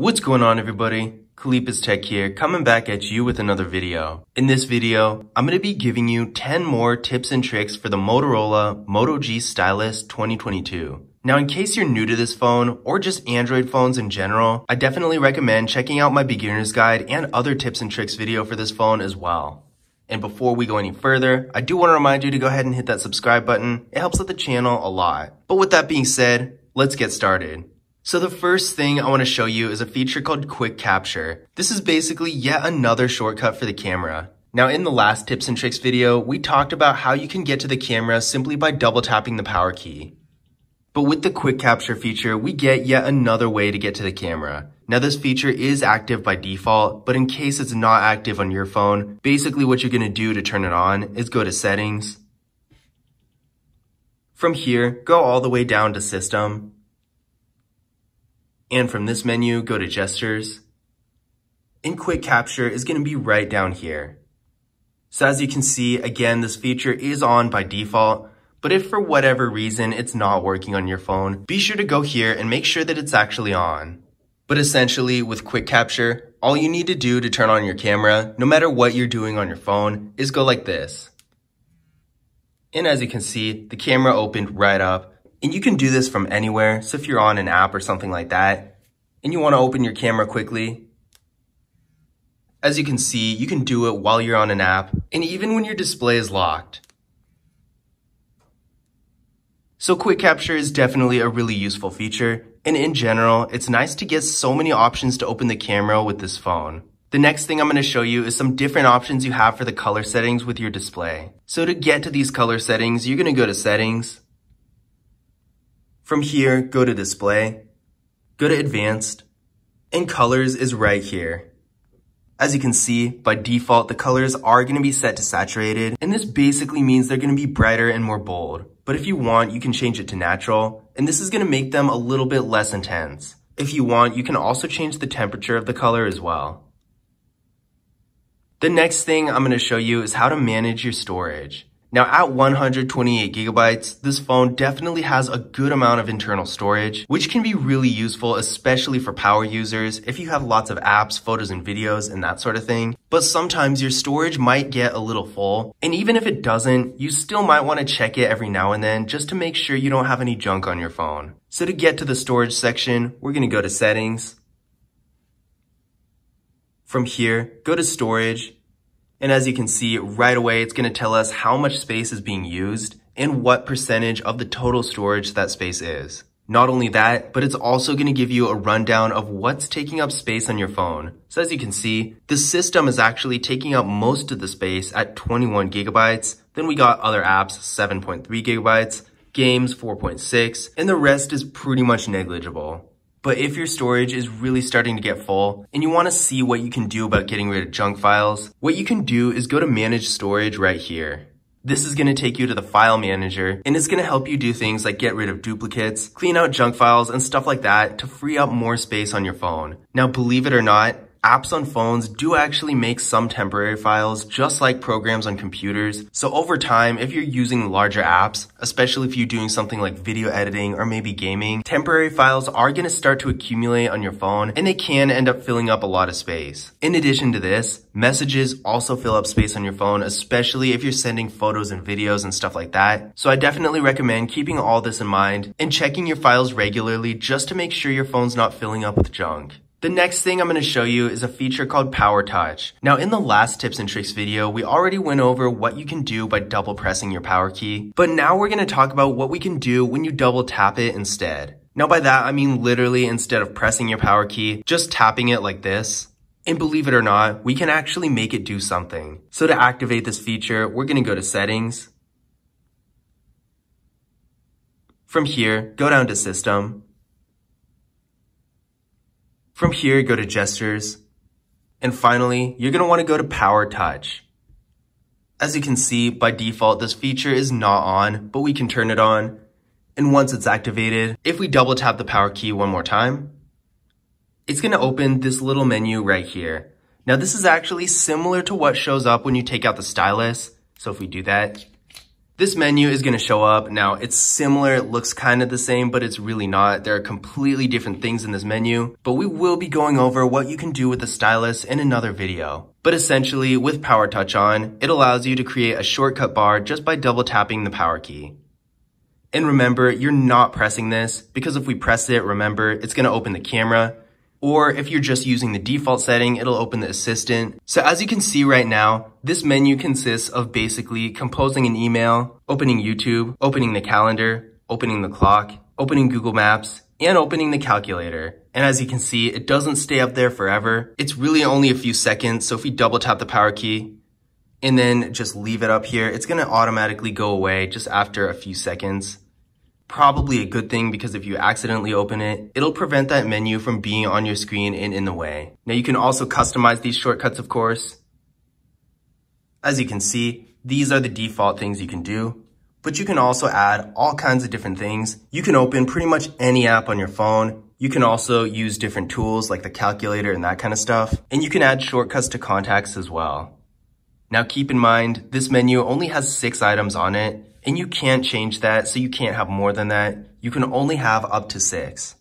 What's going on everybody? KalipezTech here, coming back at you with another video. In this video, I'm going to be giving you 10 more tips and tricks for the Motorola Moto G Stylus 2022. Now in case you're new to this phone, or just Android phones in general, I definitely recommend checking out my beginner's guide and other tips and tricks video for this phone as well. And before we go any further, I do want to remind you to go ahead and hit that subscribe button. It helps out the channel a lot. But with that being said, let's get started. So the first thing I want to show you is a feature called Quick Capture. This is basically yet another shortcut for the camera. Now in the last tips and tricks video, we talked about how you can get to the camera simply by double tapping the power key. But with the quick capture feature, we get yet another way to get to the camera. Now this feature is active by default, but in case it's not active on your phone, basically what you're gonna do to turn it on is go to settings. From here, go all the way down to system. And from this menu, go to gestures. And quick capture is gonna be right down here. So as you can see, again, this feature is on by default, but if for whatever reason it's not working on your phone, be sure to go here and make sure that it's actually on. But essentially with quick capture, all you need to do to turn on your camera, no matter what you're doing on your phone, is go like this. And as you can see, the camera opened right up. And you can do this from anywhere. So if you're on an app or something like that, and you want to open your camera quickly, as you can see, you can do it while you're on an app, and even when your display is locked. So quick capture is definitely a really useful feature, and in general, it's nice to get so many options to open the camera with this phone. The next thing I'm going to show you is some different options you have for the color settings with your display. So to get to these color settings, you're going to go to settings. From here, go to display, go to advanced, and colors is right here. As you can see, by default, the colors are going to be set to saturated, and this basically means they're going to be brighter and more bold. But if you want, you can change it to natural, and this is gonna make them a little bit less intense. If you want, you can also change the temperature of the color as well. The next thing I'm gonna show you is how to manage your storage. Now at 128 gigabytes, this phone definitely has a good amount of internal storage, which can be really useful, especially for power users if you have lots of apps, photos and videos and that sort of thing. But sometimes your storage might get a little full, and even if it doesn't, you still might want to check it every now and then just to make sure you don't have any junk on your phone. So to get to the storage section, we're going to go to settings. From here, go to storage and as you can see right away, it's gonna tell us how much space is being used and what percentage of the total storage that space is. Not only that, but it's also gonna give you a rundown of what's taking up space on your phone. So as you can see, the system is actually taking up most of the space at 21 gigabytes. Then we got other apps, 7.3 gigabytes, games, 4.6, and the rest is pretty much negligible. But if your storage is really starting to get full and you want to see what you can do about getting rid of junk files, what you can do is go to manage storage right here. This is going to take you to the file manager and it's going to help you do things like get rid of duplicates, clean out junk files and stuff like that to free up more space on your phone. Now believe it or not, apps on phones do actually make some temporary files just like programs on computers. So over time, if you're using larger apps, especially if you're doing something like video editing or maybe gaming, temporary files are going to start to accumulate on your phone and they can end up filling up a lot of space. In addition to this, messages also fill up space on your phone, especially if you're sending photos and videos and stuff like that. So I definitely recommend keeping all this in mind and checking your files regularly just to make sure your phone's not filling up with junk. The next thing I'm going to show you is a feature called Power Touch. Now in the last tips and tricks video, we already went over what you can do by double pressing your power key, but now we're going to talk about what we can do when you double tap it instead. Now by that, I mean literally instead of pressing your power key, just tapping it like this. And believe it or not, we can actually make it do something. So to activate this feature, we're going to go to settings. From here, go down to system from here, go to gestures. And finally, you're gonna wanna go to power touch. As you can see, by default, this feature is not on, but we can turn it on. And once it's activated, if we double tap the power key one more time, it's gonna open this little menu right here. Now this is actually similar to what shows up when you take out the stylus. So if we do that, This menu is gonna show up. Now it's similar, it looks kind of the same, but it's really not. There are completely different things in this menu, but we will be going over what you can do with the stylus in another video. But essentially, with Power Touch on, it allows you to create a shortcut bar just by double tapping the power key. And remember, you're not pressing this because if we press it, remember, it's gonna open the camera or if you're just using the default setting, it'll open the assistant. So as you can see right now, this menu consists of basically composing an email, opening YouTube, opening the calendar, opening the clock, opening Google Maps, and opening the calculator. And as you can see, it doesn't stay up there forever. It's really only a few seconds. So if we double tap the power key and then just leave it up here, it's gonna automatically go away just after a few seconds probably a good thing because if you accidentally open it, it'll prevent that menu from being on your screen and in the way. Now you can also customize these shortcuts, of course. As you can see, these are the default things you can do, but you can also add all kinds of different things. You can open pretty much any app on your phone. You can also use different tools like the calculator and that kind of stuff. And you can add shortcuts to contacts as well. Now keep in mind, this menu only has six items on it, and you can't change that, so you can't have more than that. You can only have up to six.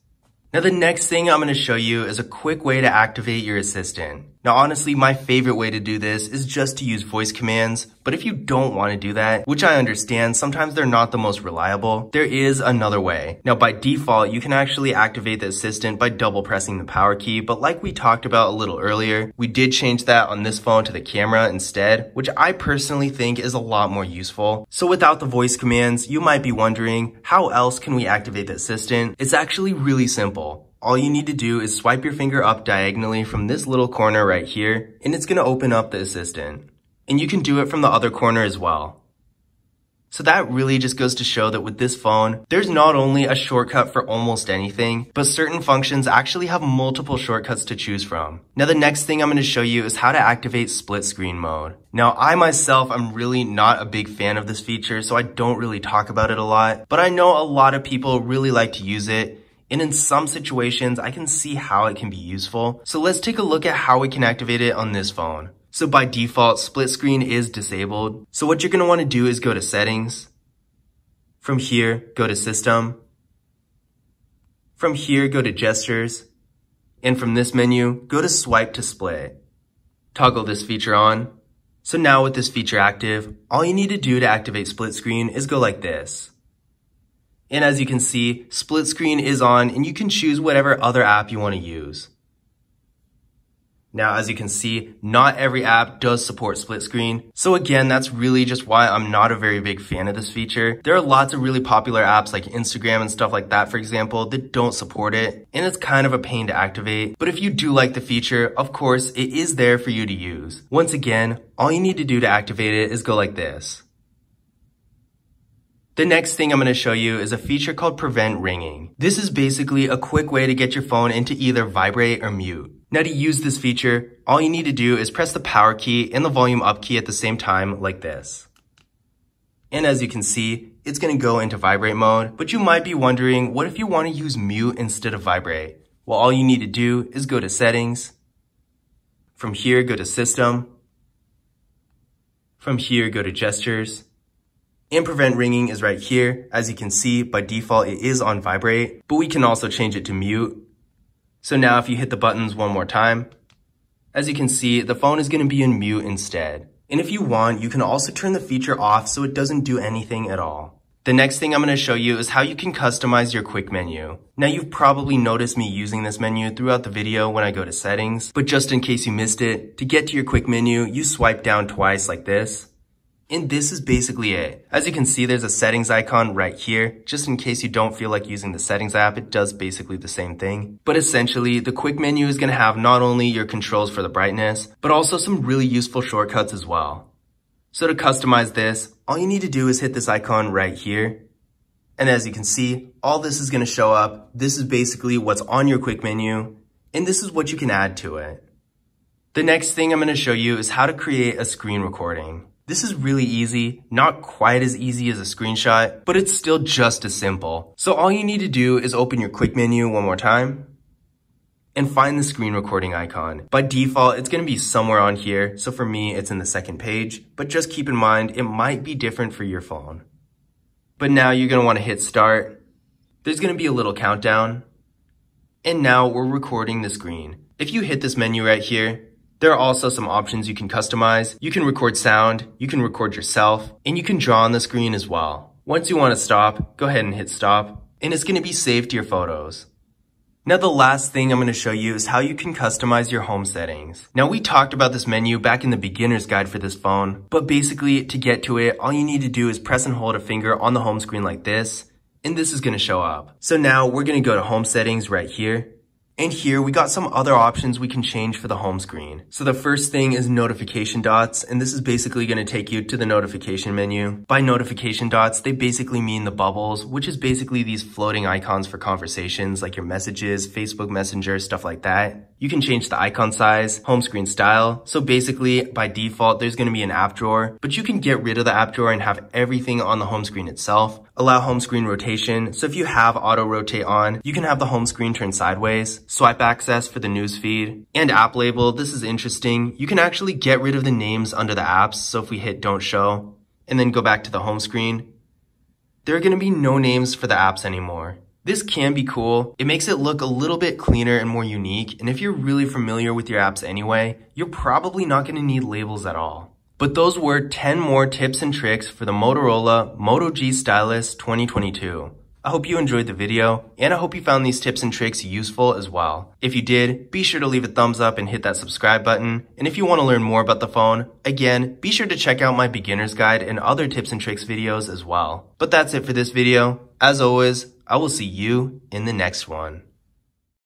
Now the next thing I'm going to show you is a quick way to activate your assistant. Now honestly, my favorite way to do this is just to use voice commands, but if you don't want to do that, which I understand, sometimes they're not the most reliable, there is another way. Now by default, you can actually activate the assistant by double pressing the power key, but like we talked about a little earlier, we did change that on this phone to the camera instead, which I personally think is a lot more useful. So without the voice commands, you might be wondering, how else can we activate the assistant? It's actually really simple all you need to do is swipe your finger up diagonally from this little corner right here, and it's gonna open up the assistant. And you can do it from the other corner as well. So that really just goes to show that with this phone, there's not only a shortcut for almost anything, but certain functions actually have multiple shortcuts to choose from. Now the next thing I'm going to show you is how to activate split screen mode. Now I myself, I'm really not a big fan of this feature, so I don't really talk about it a lot, but I know a lot of people really like to use it, and in some situations, I can see how it can be useful. So let's take a look at how we can activate it on this phone. So by default, split screen is disabled. So what you're gonna wanna do is go to settings. From here, go to system. From here, go to gestures. And from this menu, go to swipe to split. Toggle this feature on. So now with this feature active, all you need to do to activate split screen is go like this. And as you can see, split screen is on and you can choose whatever other app you want to use. Now, as you can see, not every app does support split screen. So again, that's really just why I'm not a very big fan of this feature. There are lots of really popular apps like Instagram and stuff like that, for example, that don't support it. And it's kind of a pain to activate. But if you do like the feature, of course, it is there for you to use. Once again, all you need to do to activate it is go like this. The next thing I'm going to show you is a feature called Prevent Ringing. This is basically a quick way to get your phone into either vibrate or mute. Now to use this feature, all you need to do is press the power key and the volume up key at the same time like this. And as you can see, it's going to go into vibrate mode, but you might be wondering, what if you want to use mute instead of vibrate? Well, all you need to do is go to settings. From here, go to system. From here, go to gestures. And prevent ringing is right here. As you can see, by default, it is on vibrate, but we can also change it to mute. So now if you hit the buttons one more time, as you can see, the phone is gonna be in mute instead. And if you want, you can also turn the feature off so it doesn't do anything at all. The next thing I'm going to show you is how you can customize your quick menu. Now you've probably noticed me using this menu throughout the video when I go to settings, but just in case you missed it, to get to your quick menu, you swipe down twice like this. And this is basically it. As you can see, there's a settings icon right here. Just in case you don't feel like using the settings app, it does basically the same thing. But essentially, the quick menu is gonna have not only your controls for the brightness, but also some really useful shortcuts as well. So to customize this, all you need to do is hit this icon right here. And as you can see, all this is gonna show up. This is basically what's on your quick menu, and this is what you can add to it. The next thing I'm gonna show you is how to create a screen recording. This is really easy, not quite as easy as a screenshot, but it's still just as simple. So all you need to do is open your quick menu one more time. and find the screen recording icon. By default, it's going to be somewhere on here. So for me, it's in the second page, but just keep in mind, it might be different for your phone. But now you're going to want to hit start. There's going to be a little countdown. And now we're recording the screen. If you hit this menu right here, there are also some options you can customize. You can record sound, you can record yourself, and you can draw on the screen as well. Once you want to stop, go ahead and hit stop, and it's going to be saved to your photos. Now the last thing I'm going to show you is how you can customize your home settings. Now we talked about this menu back in the beginner's guide for this phone, but basically to get to it, all you need to do is press and hold a finger on the home screen like this, and this is going to show up. So now we're going to go to home settings right here, and here we got some other options we can change for the home screen. So the first thing is notification dots, and this is basically gonna take you to the notification menu. By notification dots, they basically mean the bubbles, which is basically these floating icons for conversations like your messages, Facebook Messenger, stuff like that. You can change the icon size, home screen style. So basically, by default, there's gonna be an app drawer, but you can get rid of the app drawer and have everything on the home screen itself. Allow home screen rotation. So if you have auto rotate on, you can have the home screen turn sideways. Swipe access for the news feed. And app label, this is interesting. You can actually get rid of the names under the apps. So if we hit don't show and then go back to the home screen, there are gonna be no names for the apps anymore. This can be cool. It makes it look a little bit cleaner and more unique. And if you're really familiar with your apps anyway, you're probably not gonna need labels at all. But those were 10 more tips and tricks for the Motorola Moto G Stylus 2022. I hope you enjoyed the video, and I hope you found these tips and tricks useful as well. If you did, be sure to leave a thumbs up and hit that subscribe button. And if you want to learn more about the phone, again, be sure to check out my beginner's guide and other tips and tricks videos as well. But that's it for this video. As always, I will see you in the next one.